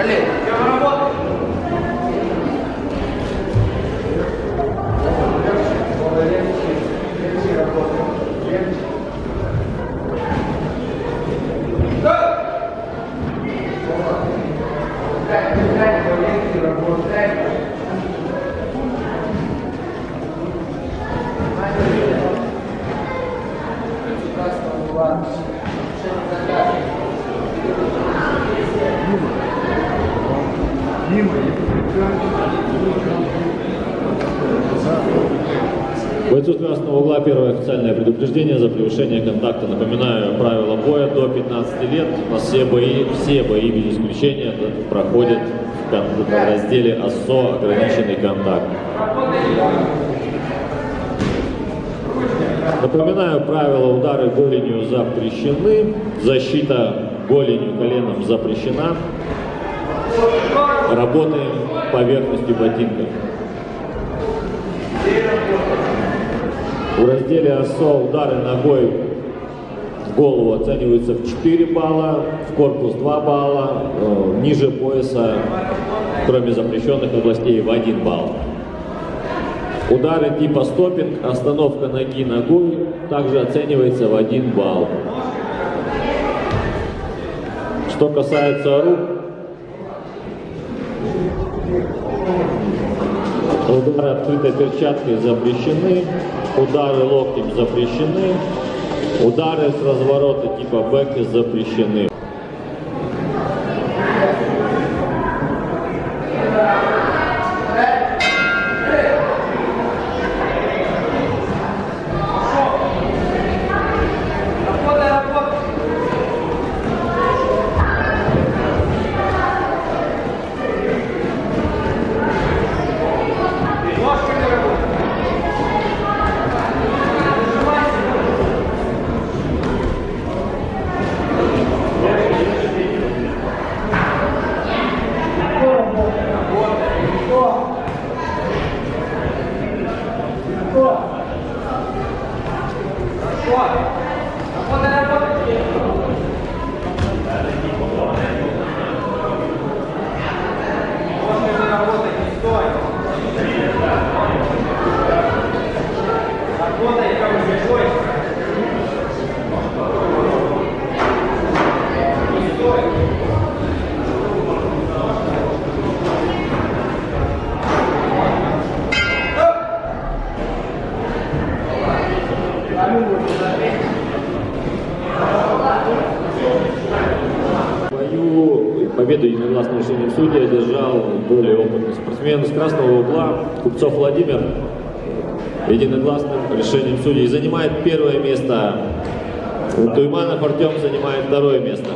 빨리. Бойцу красного угла первое официальное предупреждение за превышение контакта. Напоминаю, правила боя до 15 лет. У все бои, все бои без исключения проходят в разделе ОСО ограниченный контакт. Напоминаю, правила удары голенью запрещены, защита голенью коленом запрещена. Работаем поверхностью ботинка. В разделе ОСО удары ногой в голову оцениваются в 4 балла, в корпус 2 балла, э, ниже пояса, кроме запрещенных областей, в 1 балл. Удары типа стопинг, остановка ноги ногой также оценивается в 1 балл. Что касается рук, удары открытой перчаткой запрещены, удары локтем запрещены, удары с разворота типа бэки запрещены. В победу единогласным решением судьи одержал более опытный спортсмен с красного угла Купцов Владимир. Единогласным решением судей занимает первое место. Туйманов Артем занимает второе место.